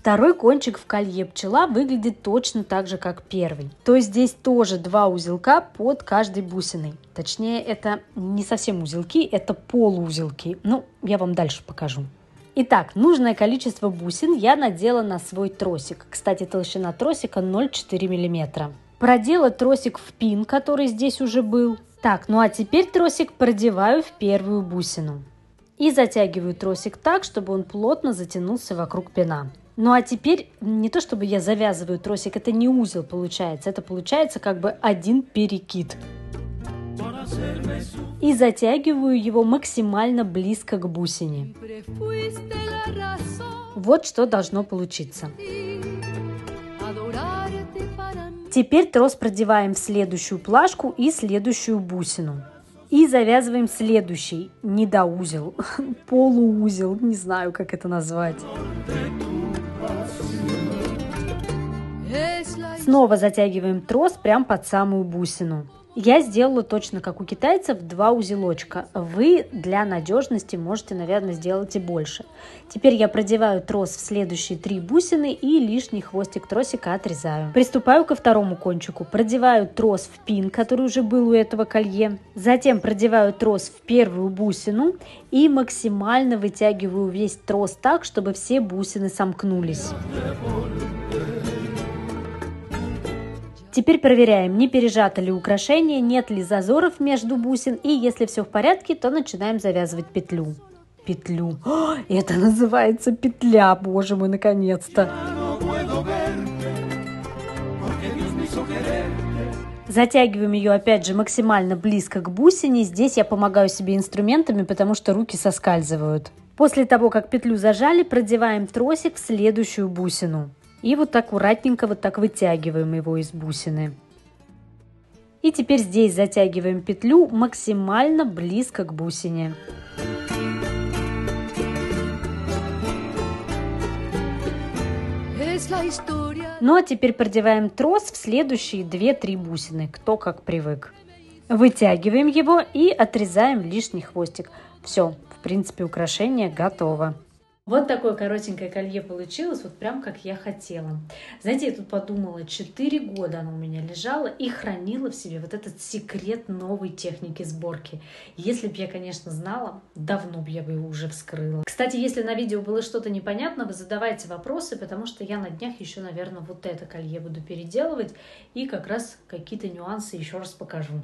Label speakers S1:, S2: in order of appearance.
S1: Второй кончик в колье пчела выглядит точно так же, как первый. То есть здесь тоже два узелка под каждой бусиной. Точнее, это не совсем узелки, это полуузелки. Ну, я вам дальше покажу. Итак, нужное количество бусин я надела на свой тросик. Кстати, толщина тросика 0,4 мм. Продела тросик в пин, который здесь уже был. Так, ну а теперь тросик продеваю в первую бусину. И затягиваю тросик так, чтобы он плотно затянулся вокруг пина. Ну а теперь не то чтобы я завязываю тросик, это не узел получается, это получается как бы один перекид. И затягиваю его максимально близко к бусине. Вот что должно получиться. Теперь трос продеваем в следующую плашку и следующую бусину. И завязываем следующий недоузел, полуузел, не знаю, как это назвать. Снова затягиваем трос прям под самую бусину. Я сделала точно как у китайцев два узелочка. Вы для надежности можете, наверное, сделать и больше. Теперь я продеваю трос в следующие три бусины и лишний хвостик тросика отрезаю. Приступаю ко второму кончику. Продеваю трос в пин, который уже был у этого колье. Затем продеваю трос в первую бусину и максимально вытягиваю весь трос так, чтобы все бусины сомкнулись. Теперь проверяем, не пережато ли украшение, нет ли зазоров между бусин, и если все в порядке, то начинаем завязывать петлю. Петлю. О, это называется петля, боже мой, наконец-то. Затягиваем ее опять же максимально близко к бусине. Здесь я помогаю себе инструментами, потому что руки соскальзывают. После того, как петлю зажали, продеваем тросик в следующую бусину. И вот аккуратненько вот так вытягиваем его из бусины. И теперь здесь затягиваем петлю максимально близко к бусине. Ну а теперь продеваем трос в следующие 2-3 бусины, кто как привык. Вытягиваем его и отрезаем лишний хвостик. Все, в принципе украшение готово. Вот такое коротенькое колье получилось, вот прям как я хотела. Знаете, я тут подумала, 4 года оно у меня лежало и хранило в себе вот этот секрет новой техники сборки. Если бы я, конечно, знала, давно бы я бы его уже вскрыла. Кстати, если на видео было что-то непонятно, вы задавайте вопросы, потому что я на днях еще, наверное, вот это колье буду переделывать и как раз какие-то нюансы еще раз покажу.